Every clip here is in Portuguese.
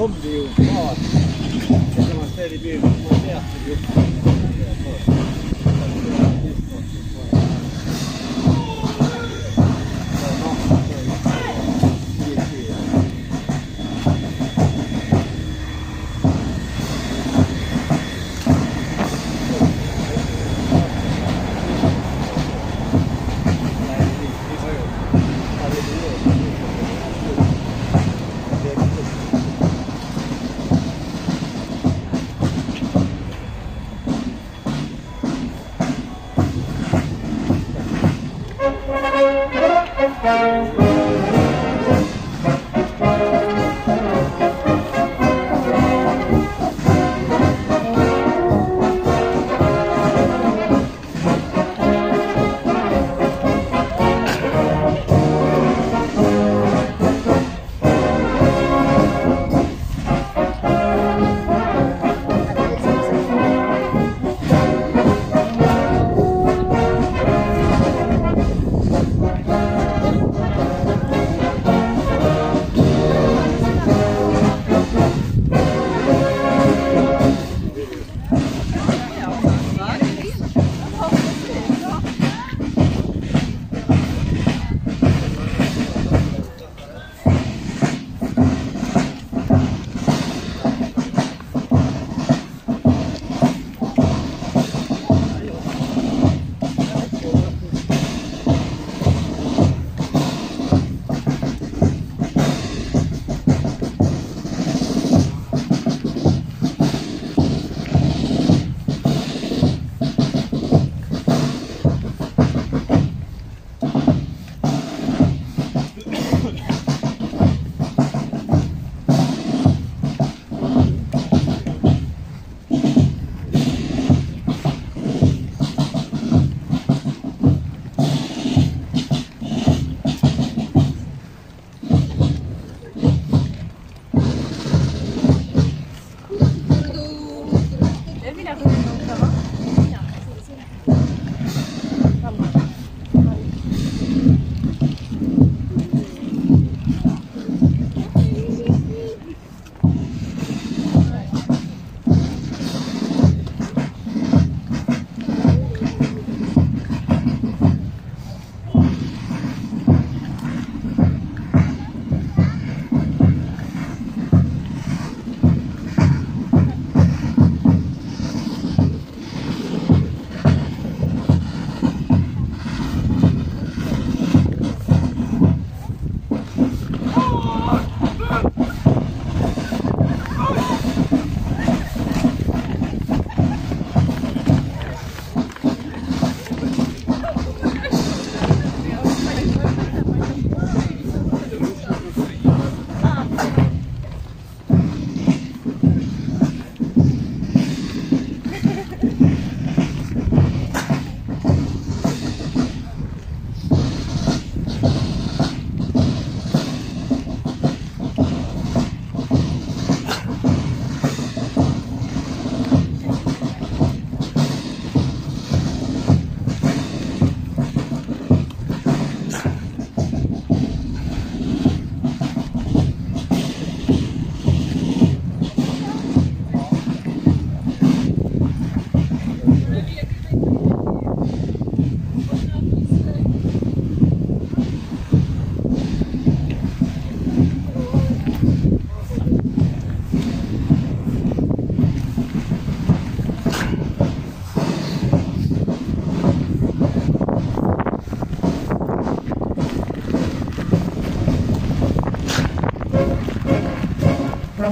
Romeo, Mars, essa é uma série B, uma merda, viu?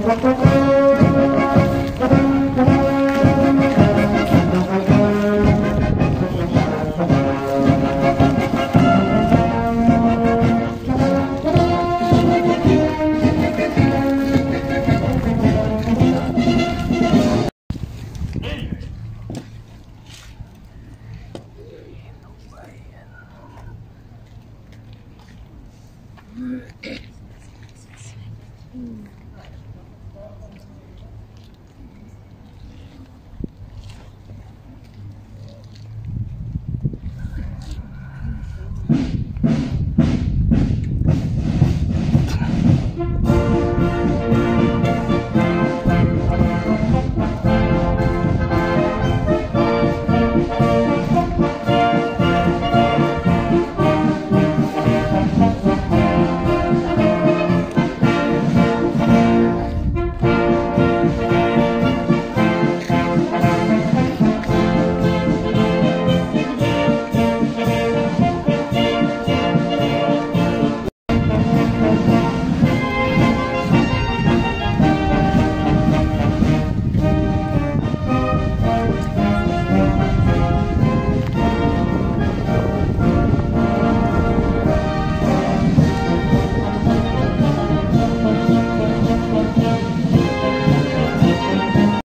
Música